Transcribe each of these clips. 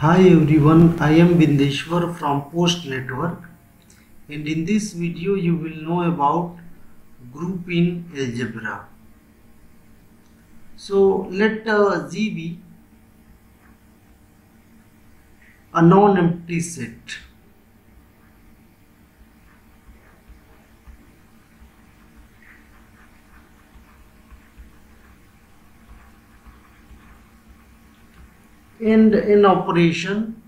Hi everyone, I am Bindeshwar from Post Network and in this video you will know about group in algebra. So let uh, G be a non-empty set. And in operation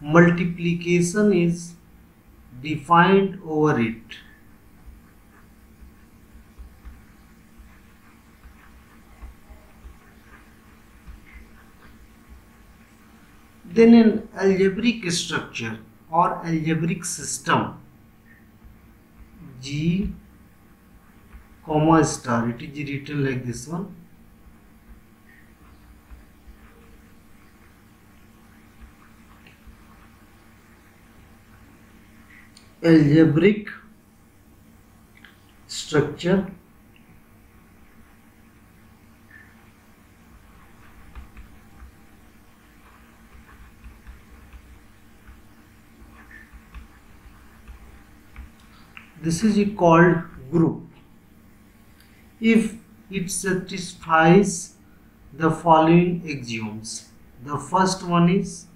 multiplication is defined over it. Then in algebraic structure or algebraic system g comma star it is written like this one algebraic structure. This is called group. If it satisfies the following axioms the first one is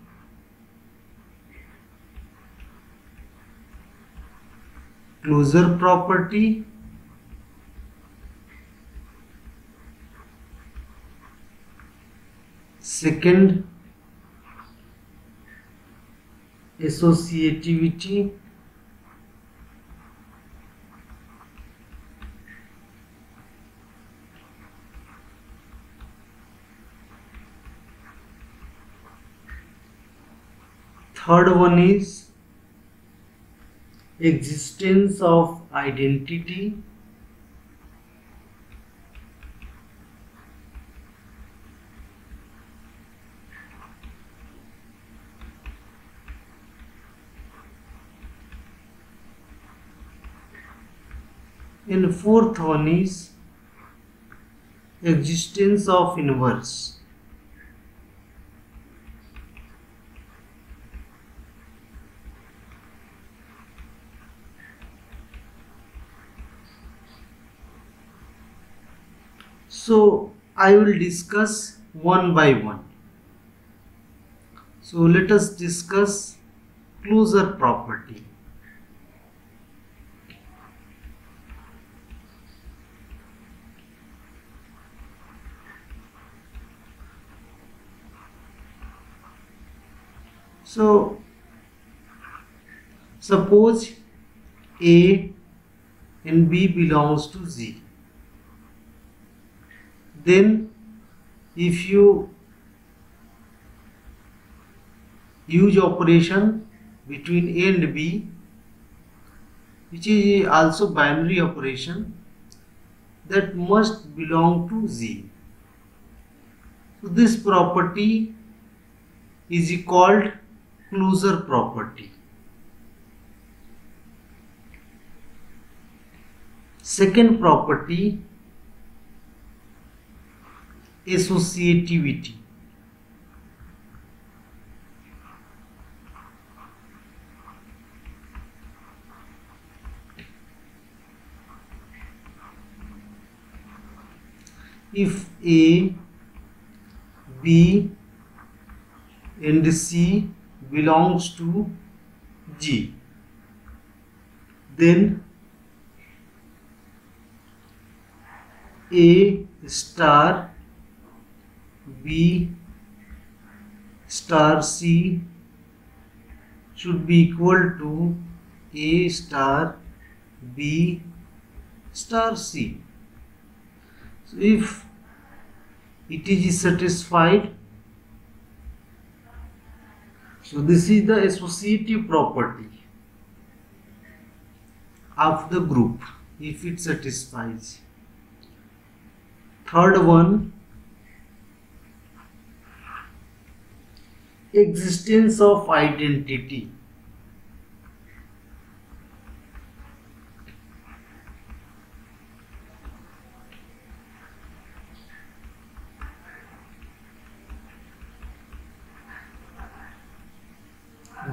closure property second associativity third one is existence of identity. And fourth one is existence of inverse so I will discuss one by one. So let us discuss closure property. So suppose A and B belongs to G then if you use operation between A and B which is also binary operation that must belong to G. So this property is called closure property. Second property associativity. If A, B and C belongs to G then A star B star C should be equal to A star B star C. So if it is satisfied, so this is the associative property of the group if it satisfies. Third one existence of identity.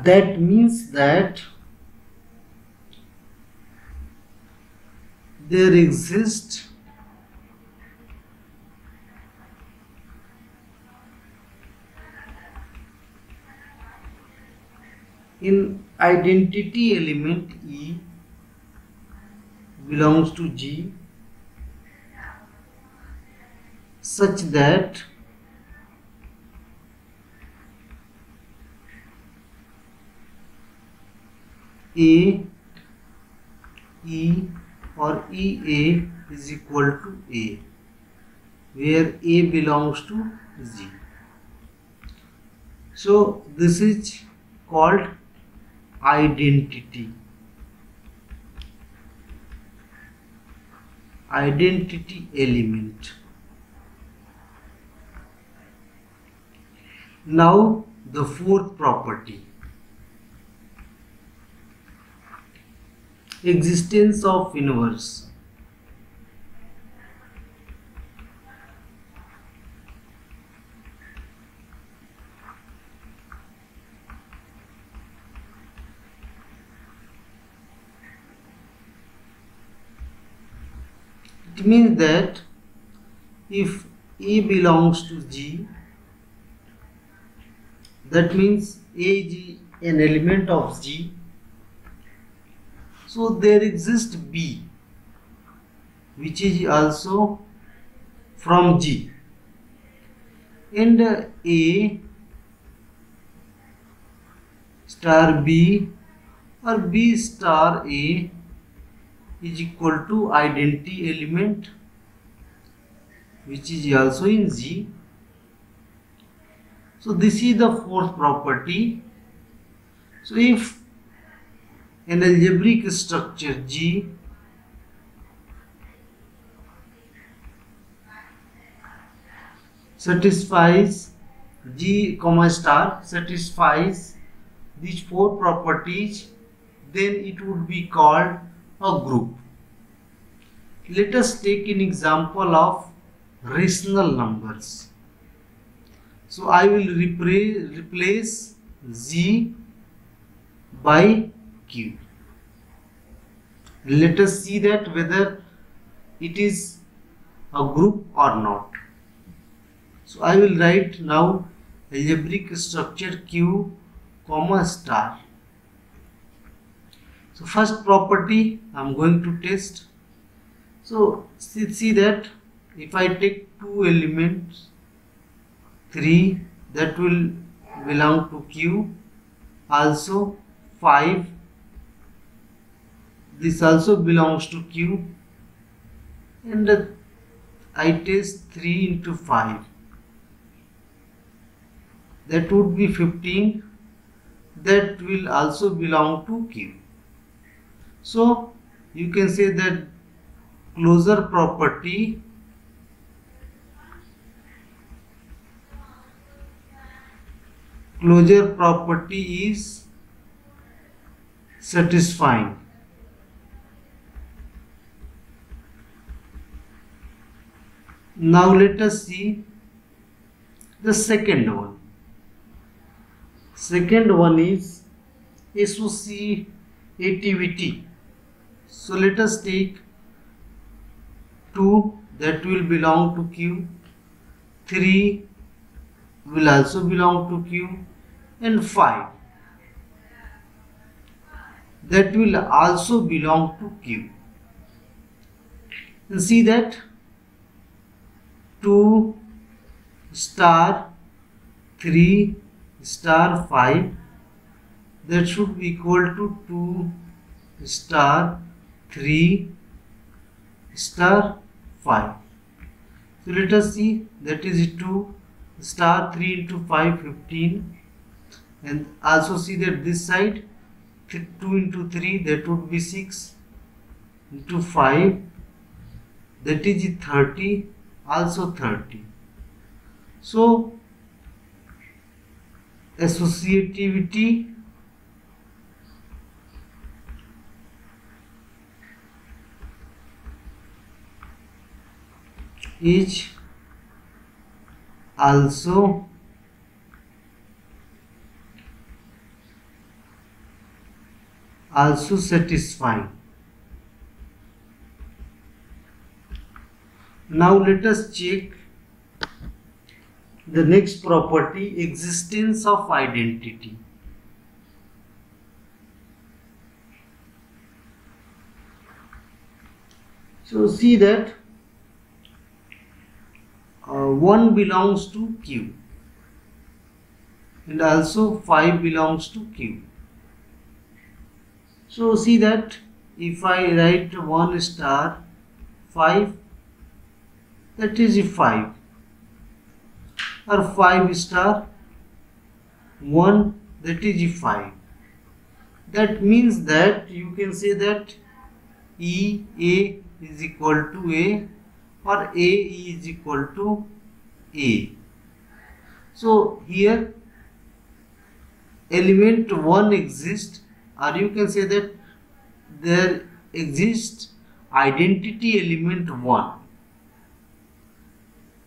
That means that there exists in identity element E belongs to G such that A E or EA is equal to A where A belongs to G. So this is called identity. Identity element. Now the fourth property. Existence of inverse. It means that if A belongs to G, that means A is an element of G. So there exists B, which is also from G, and A star B or B star A is equal to identity element which is also in G. So this is the fourth property. So if an algebraic structure G satisfies G comma star satisfies these four properties then it would be called a group. Let us take an example of rational numbers. So I will replace G by Q. Let us see that whether it is a group or not. So I will write now algebraic structure Q comma star. So first property I am going to test. So see, see that if I take two elements 3 that will belong to Q. Also 5 this also belongs to Q. And uh, I test 3 into 5 that would be 15 that will also belong to Q so you can say that closure property closure property is satisfying. Now let us see the second one. Second one is associativity so let us take 2 that will belong to q 3 will also belong to q and 5 that will also belong to q. And see that 2 star 3 star 5 that should be equal to 2 star 3 star 5 so let us see that is 2 star 3 into 5 15 and also see that this side 2 into 3 that would be 6 into 5 that is 30 also 30 so associativity is also also satisfying. Now let us check the next property existence of identity. So see that uh, 1 belongs to Q. And also 5 belongs to Q. So see that if I write 1 star 5 that is 5 or 5 star 1 that is 5 that means that you can say that E A is equal to A or A is equal to A. So here element 1 exists or you can say that there exists identity element 1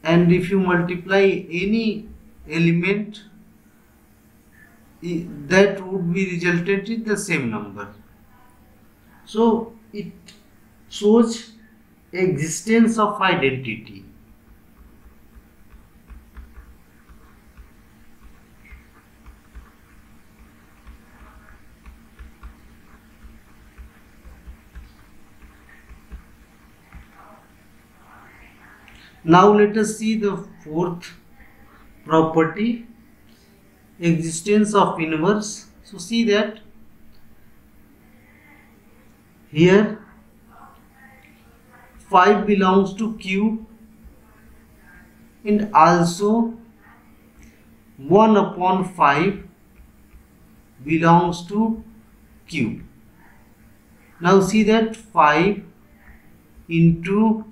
and if you multiply any element that would be resultant in the same number so it shows existence of identity Now let us see the fourth property existence of inverse. So see that here 5 belongs to Q and also 1 upon 5 belongs to Q. Now see that 5 into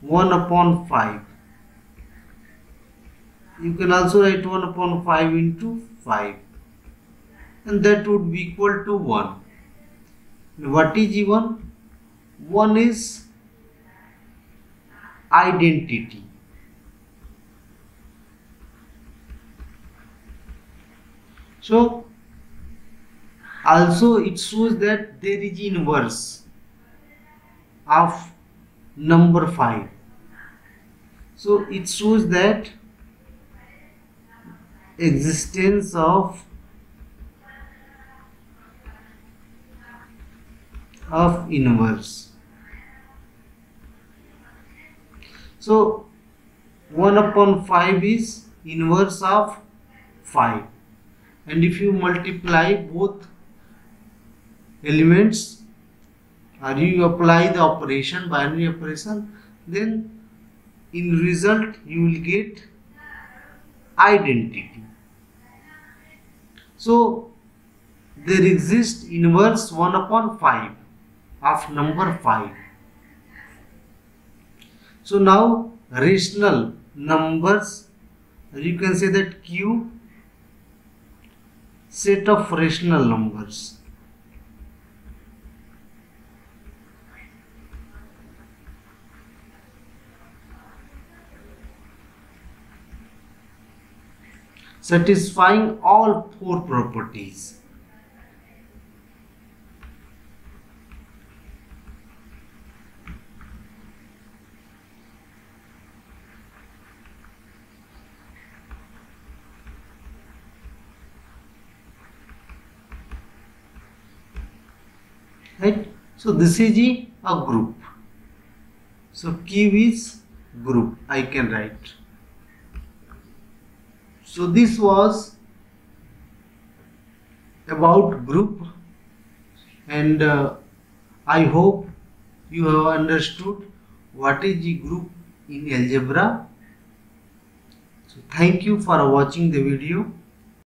1 upon 5 you can also write 1 upon 5 into 5 and that would be equal to 1 what is E1 1 is identity. So also it shows that there is inverse of number 5 so it shows that existence of of inverse so 1 upon 5 is inverse of 5 and if you multiply both elements or you apply the operation binary operation then in result you will get identity. So there exists inverse 1 upon 5 of number 5 so now rational numbers you can say that q set of rational numbers satisfying all four properties. Right? So this is a group. So Q is group I can write. So this was about group and uh, I hope you have understood what is the group in algebra. So thank you for watching the video.